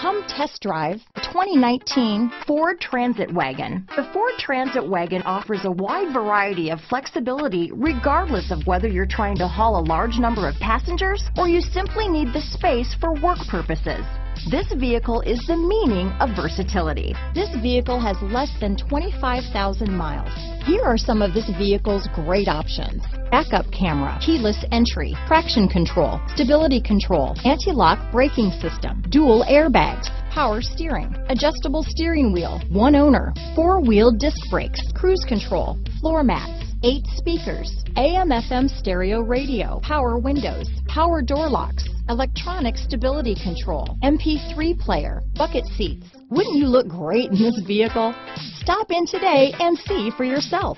Come test drive 2019 Ford Transit Wagon. The Ford Transit Wagon offers a wide variety of flexibility regardless of whether you're trying to haul a large number of passengers or you simply need the space for work purposes. This vehicle is the meaning of versatility. This vehicle has less than 25,000 miles. Here are some of this vehicle's great options. Backup camera, keyless entry, traction control, stability control, anti-lock braking system, dual airbags, power steering, adjustable steering wheel, one owner, four-wheel disc brakes, cruise control, floor mats, eight speakers, AM FM stereo radio, power windows, power door locks, electronic stability control, MP3 player, bucket seats. Wouldn't you look great in this vehicle? Stop in today and see for yourself.